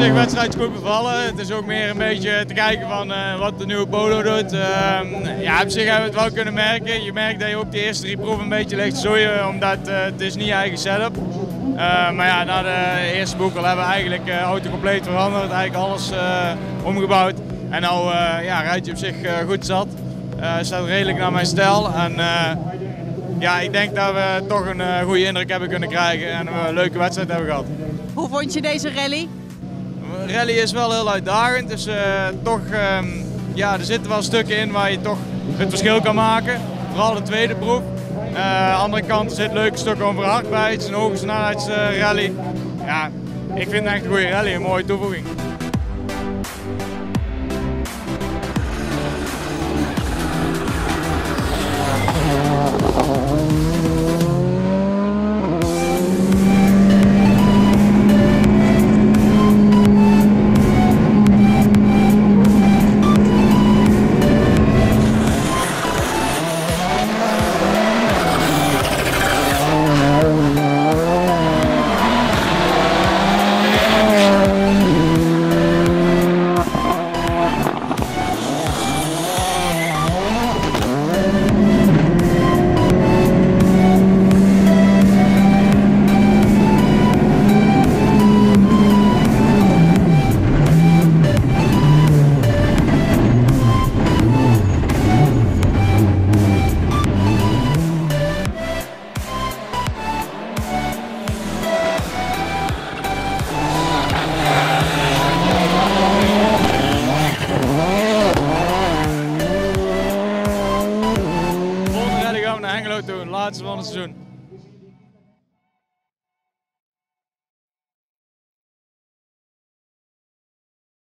Zich wedstrijd goed bevallen. Het is ook meer een beetje te kijken van uh, wat de nieuwe Polo doet. Uh, ja, op zich hebben we het wel kunnen merken. Je merkt dat je op de eerste drie proeven een beetje ligt zoeien, omdat uh, het is niet eigen setup. maar ja, na de eerste boekel hebben we eigenlijk de auto compleet veranderd. Eigenlijk alles omgebouwd. En nou ja, rijdt je op zich goed zat. staat redelijk naar mijn stijl. En, ja, ik denk dat we toch een goede indruk hebben kunnen krijgen en een leuke wedstrijd hebben gehad. Hoe vond je deze rally? Rally is wel heel uitdagend, dus uh, toch, um, ja, er zitten wel stukken in waar je toch het verschil kan maken. Vooral de tweede proef. Aan de andere kant zit leuke stukken over hard bij, het een hoge snelheidsrally. ja, ik vind het echt een goede rally, een mooie toevoeging. Hengelo toe, laatste van het seizoen.